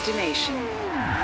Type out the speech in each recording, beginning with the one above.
destination.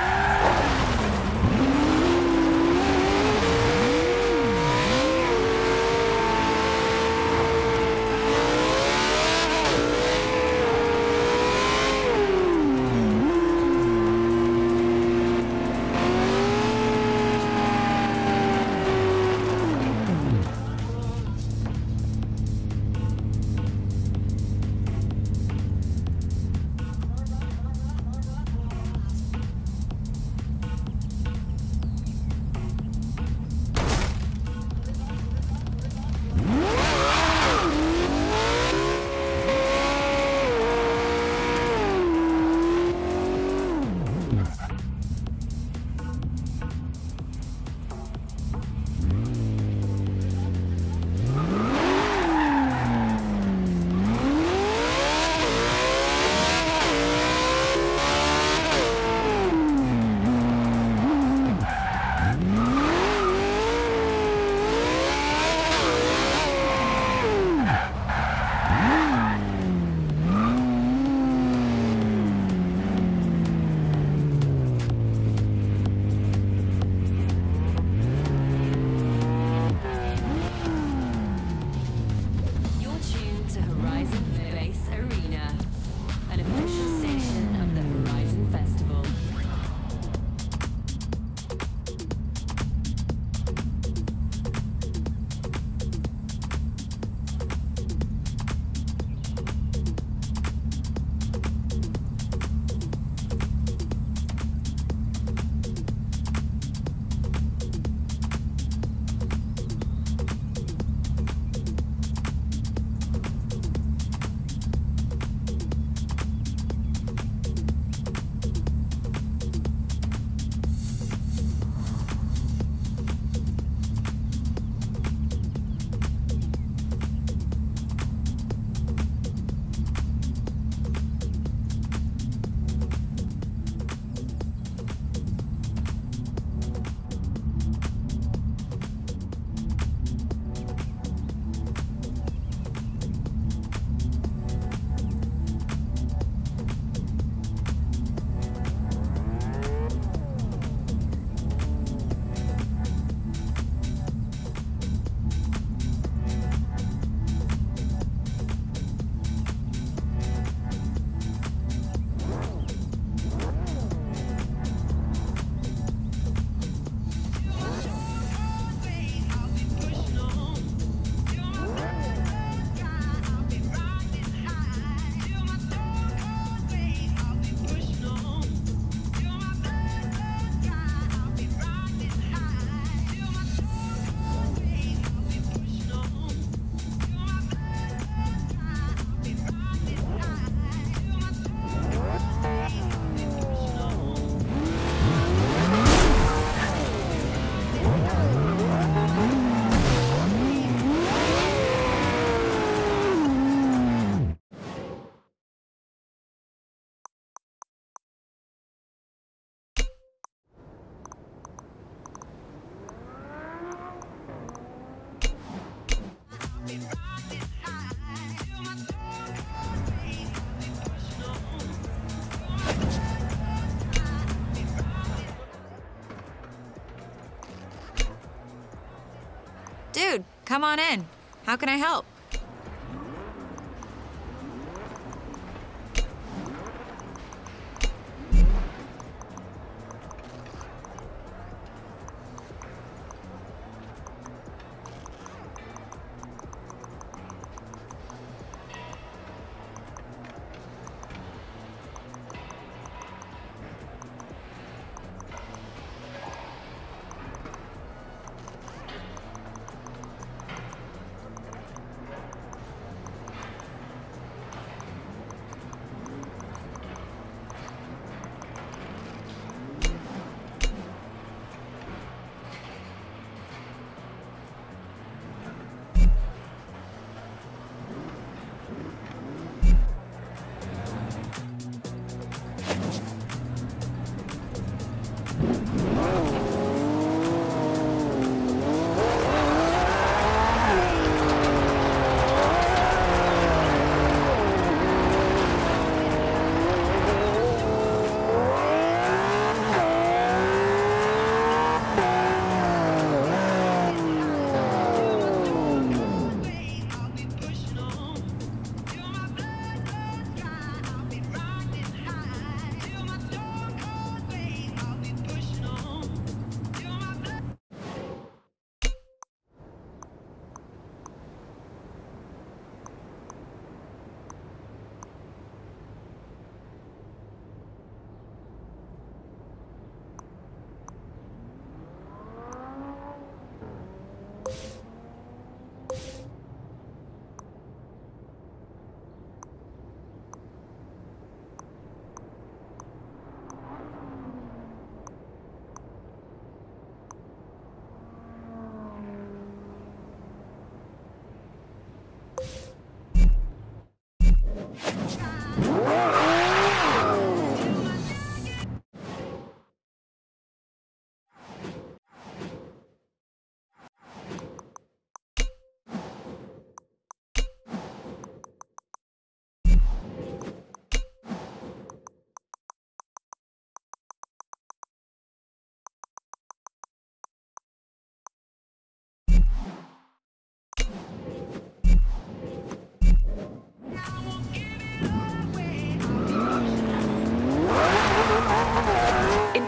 Come on in. How can I help?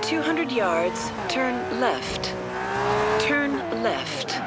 200 yards, turn left. Turn left.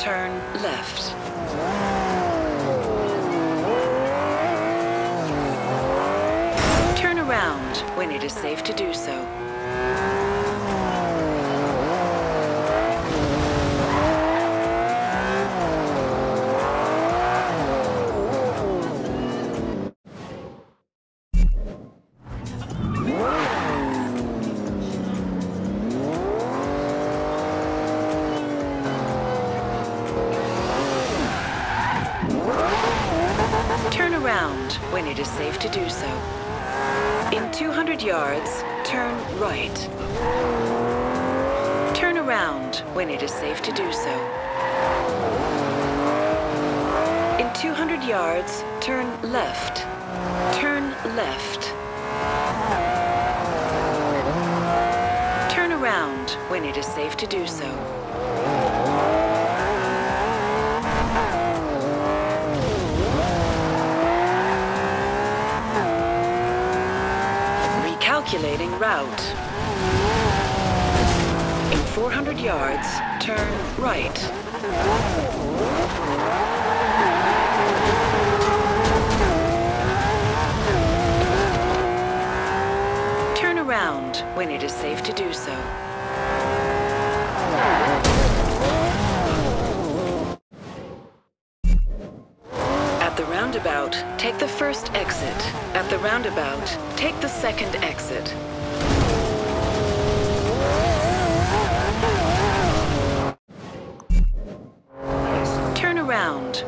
Turn left. Turn around when it is safe to do so. When it is safe to do so. In 200 yards, turn left. Turn left. Turn around when it is safe to do so. Recalculating route. In 400 yards, turn right. Turn around when it is safe to do so. At the roundabout, take the first exit. At the roundabout, take the second exit.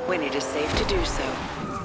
When it is safe to do so.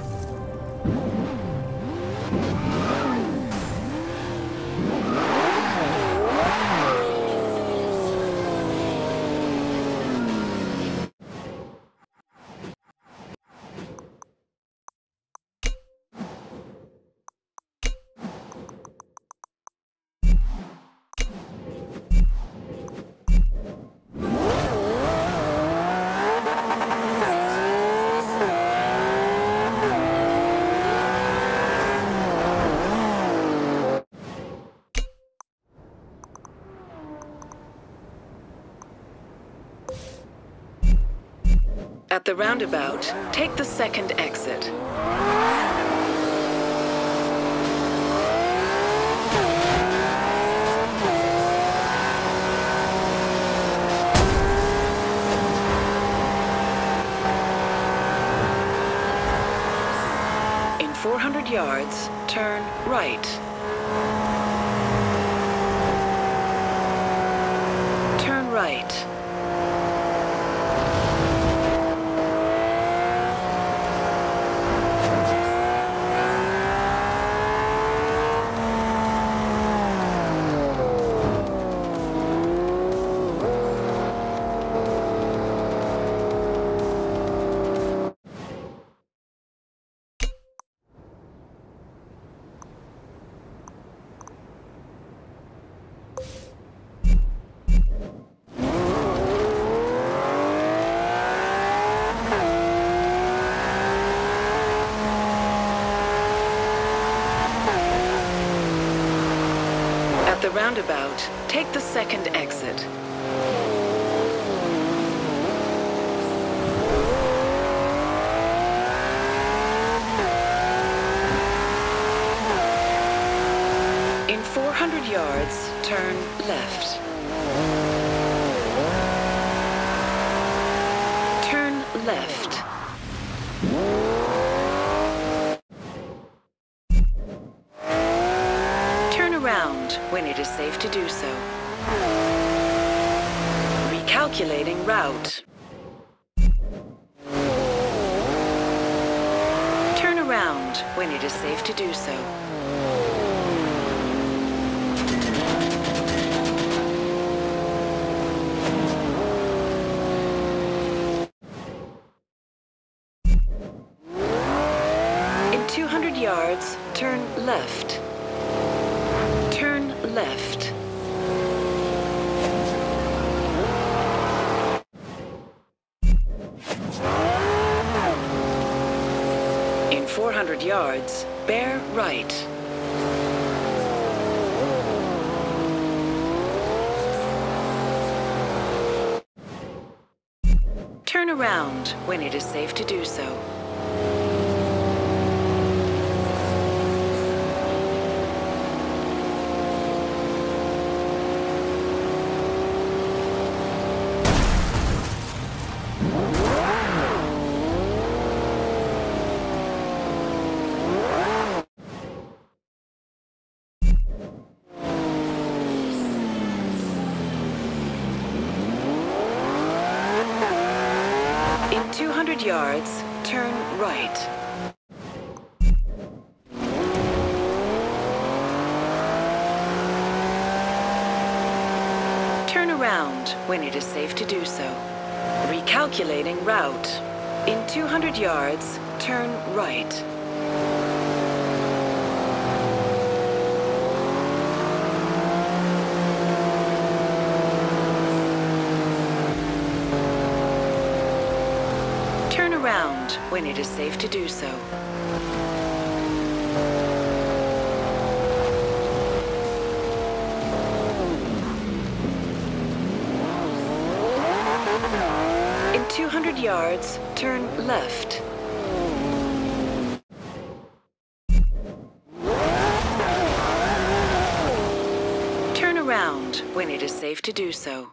The roundabout, take the second exit. In 400 yards, turn right. Turn right. Roundabout, take the second exit. In 400 yards, turn left. Turn left. When it is safe to do so. Recalculating route. Turn around when it is safe to do so. In 200 yards, turn left. Left. In 400 yards, bear right. Turn around when it is safe to do so. In 200 yards, turn right. Turn around when it is safe to do so. Recalculating route. In 200 yards, turn right. Turn around when it is safe to do so. In 200 yards, turn left. Turn around when it is safe to do so.